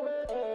over.